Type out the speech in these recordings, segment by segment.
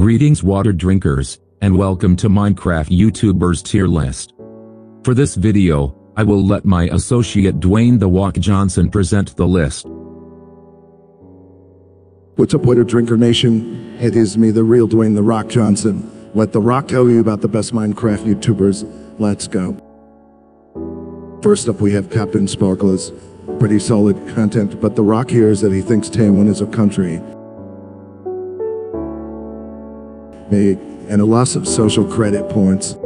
Greetings water drinkers, and welcome to Minecraft YouTubers tier list. For this video, I will let my associate Dwayne The Rock Johnson present the list. What's up, Water Drinker Nation? It is me, the real Dwayne The Rock Johnson. Let The Rock tell you about the best Minecraft YouTubers. Let's go. First up, we have Captain Sparklez. Pretty solid content, but The Rock hears that he thinks Taiwan is a country. Big, and a loss of social credit points.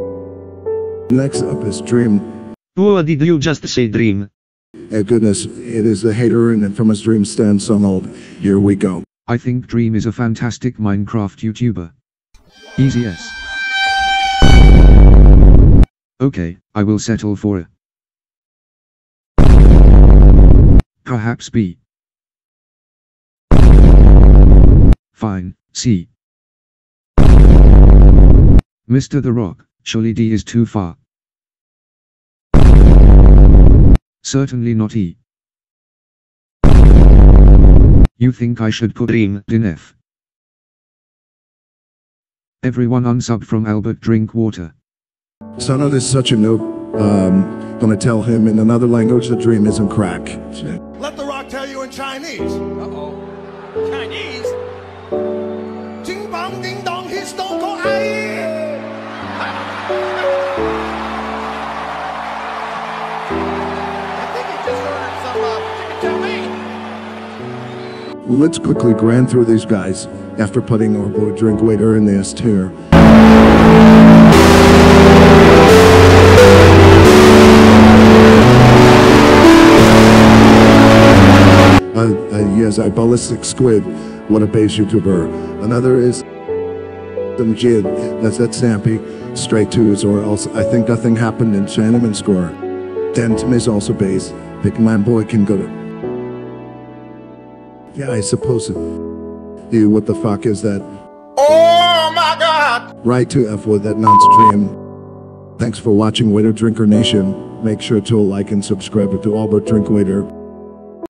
Next up is Dream. What did you just say, Dream? Oh goodness, it is the hater and infamous Dream Stan Sonald. Here we go. I think Dream is a fantastic Minecraft YouTuber. Easy S. Okay, I will settle for a. Perhaps B. Fine, C. Mr. The Rock, surely D is too far. Certainly not E. You think I should put Dream in F? Everyone unsub from Albert Drinkwater. Sonald is such a noob. Um, gonna tell him in another language the dream isn't crack. Let the rock tell you in Chinese. Uh-oh. Chinese? Ding bong ding dong, Let's quickly grind through these guys after putting our boy Drink Waiter in the S tier. Uh, uh, yes, I BallisticSquid. What a base YouTuber. Another is some Jid. That's that Stampy. Straight twos, or else I think nothing happened in Chinaman score. Denton is also base. Big man boy can go to. Yeah, I suppose it. You, what the fuck is that? Oh my god! Right to F with that non-stream. Thanks for watching Waiter Drinker Nation. Make sure to like and subscribe to Albert Drink Waiter.